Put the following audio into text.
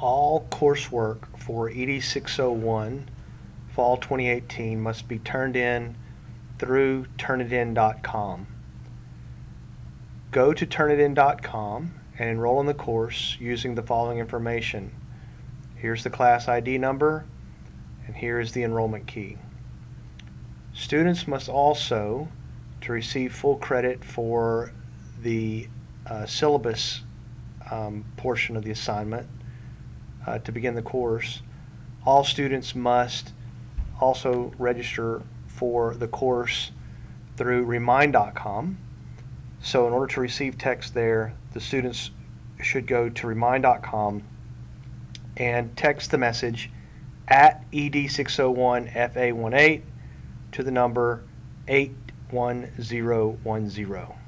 all coursework for ED 601 Fall 2018 must be turned in through turnitin.com. Go to turnitin.com and enroll in the course using the following information. Here's the class ID number and here is the enrollment key. Students must also, to receive full credit for the uh, syllabus um, portion of the assignment, uh, to begin the course, all students must also register for the course through remind.com. So in order to receive text there, the students should go to remind.com and text the message at ED601FA18 to the number 81010.